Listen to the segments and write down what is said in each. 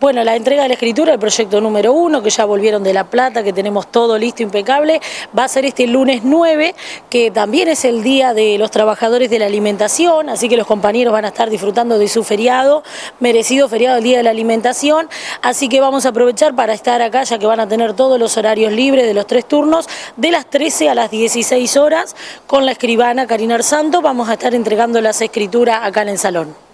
Bueno, la entrega de la escritura, el proyecto número uno, que ya volvieron de La Plata, que tenemos todo listo, impecable, va a ser este lunes 9, que también es el día de los trabajadores de la alimentación, así que los compañeros van a estar disfrutando de su feriado, merecido feriado el día de la alimentación, así que vamos a aprovechar para estar acá, ya que van a tener todos los horarios libres de los tres turnos, de las 13 a las 16 horas, con la escribana Karina Santo, vamos a estar entregando las escrituras acá en el salón.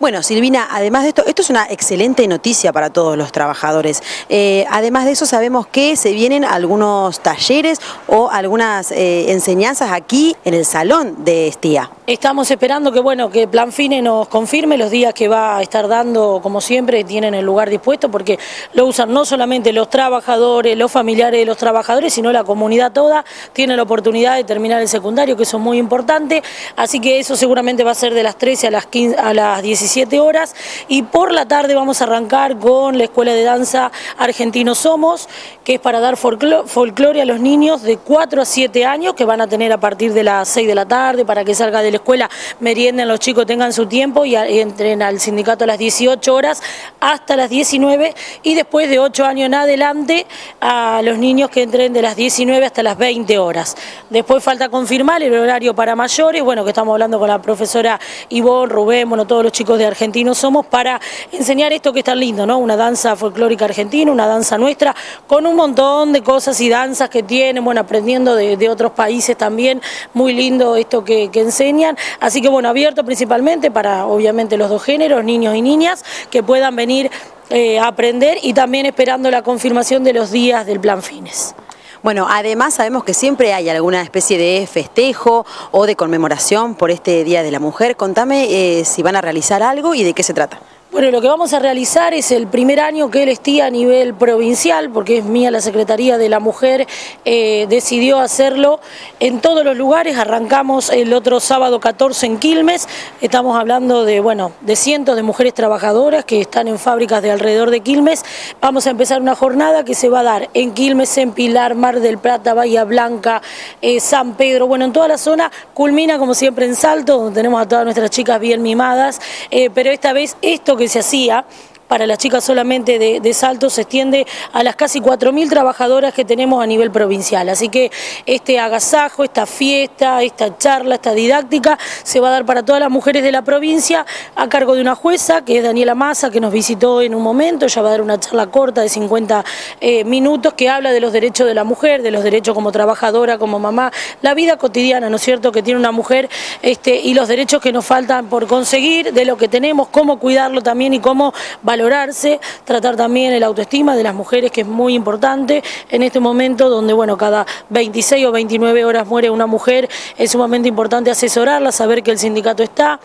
Bueno, Silvina, además de esto, esto es una excelente noticia para todos los trabajadores. Eh, además de eso, sabemos que se vienen algunos talleres o algunas eh, enseñanzas aquí en el salón de Estía. Estamos esperando que bueno que Planfine nos confirme los días que va a estar dando, como siempre, tienen el lugar dispuesto, porque lo usan no solamente los trabajadores, los familiares de los trabajadores, sino la comunidad toda, tiene la oportunidad de terminar el secundario, que eso es muy importante, así que eso seguramente va a ser de las 13 a las, 15, a las 17 horas, y por la tarde vamos a arrancar con la Escuela de Danza Argentino Somos, que es para dar folclore a los niños de 4 a 7 años, que van a tener a partir de las 6 de la tarde, para que salga del escuela merienden, los chicos tengan su tiempo y, entren al sindicato a las 18 horas hasta las 19 y después de 8 años en adelante a los niños que entren de las 19 hasta las 20 horas. Después falta confirmar el horario para mayores, bueno, que estamos hablando con la profesora Ivonne, Rubén, bueno, todos los chicos de Argentinos Somos para enseñar esto que es tan lindo, ¿no? Una danza folclórica argentina, una danza nuestra, con un montón de cosas y danzas que tienen, bueno, aprendiendo de, otros países también, muy lindo esto que enseñan Así que bueno, abierto principalmente para obviamente los dos géneros, niños y niñas, que puedan venir eh, a aprender y también esperando la confirmación de los días del plan fines. Bueno, además sabemos que siempre hay alguna especie de festejo o de conmemoración por este Día de la Mujer. Contame eh, si van a realizar algo y de qué se trata. Bueno, lo que vamos a realizar es el primer año que él esté a nivel provincial, porque es mía la Secretaría de la Mujer, eh, decidió hacerlo en todos los lugares. Arrancamos el otro sábado 14 en Quilmes. Estamos hablando de, bueno, de cientos de mujeres trabajadoras que están en fábricas de alrededor de Quilmes. Vamos a empezar una jornada que se va a dar en Quilmes, en Pilar, Mar del Plata, Bahía Blanca, eh, San Pedro, bueno, en toda la zona. Culmina como siempre en Salto, donde tenemos a todas nuestras chicas bien mimadas, eh, pero esta vez esto que se hacía para las chicas solamente de, Salto se extiende a las casi 4.000 trabajadoras que tenemos a nivel provincial. Así que este agasajo, esta fiesta, esta charla, esta didáctica se va a dar para todas las mujeres de la provincia a cargo de una jueza que es Daniela Massa, que nos visitó en un momento. Ella va a dar una charla corta de 50 eh, minutos que habla de los derechos de la mujer, de los derechos como trabajadora, como mamá, la vida cotidiana, ¿no es cierto?, que tiene una mujer este, y los derechos que nos faltan por conseguir, de lo que tenemos, cómo cuidarlo también y cómo valorarlo valorarse, tratar también el autoestima de las mujeres, que es muy importante. En este momento donde, bueno, cada 26 o 29 horas muere una mujer, es sumamente importante asesorarla, saber que el sindicato está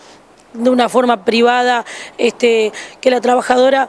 de una forma privada, este, que la trabajadora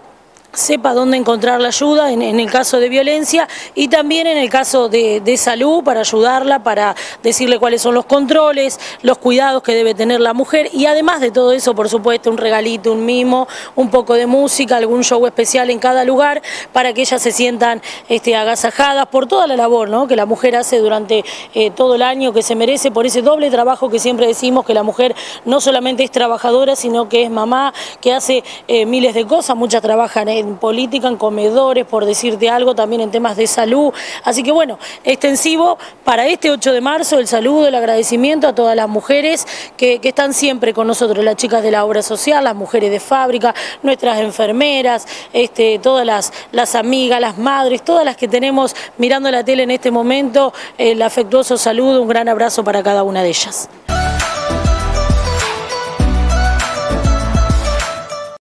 sepa dónde encontrar la ayuda en, el caso de violencia y también en el caso de, salud para ayudarla, para decirle cuáles son los controles, los cuidados que debe tener la mujer y además de todo eso, por supuesto, un regalito, un mimo, un poco de música, algún show especial en cada lugar para que ellas se sientan este, agasajadas por toda la labor ¿no? que la mujer hace durante eh, todo el año, que se merece por ese doble trabajo que siempre decimos que la mujer no solamente es trabajadora, sino que es mamá, que hace eh, miles de cosas, muchas trabajan en política, en comedores, por decirte algo, también en temas de salud. Así que bueno, extensivo para este 8 de marzo, el saludo, el agradecimiento a todas las mujeres que, están siempre con nosotros, las chicas de la obra social, las mujeres de fábrica, nuestras enfermeras, este, todas las, las amigas, las madres, todas las que tenemos mirando la tele en este momento, el afectuoso saludo, un gran abrazo para cada una de ellas.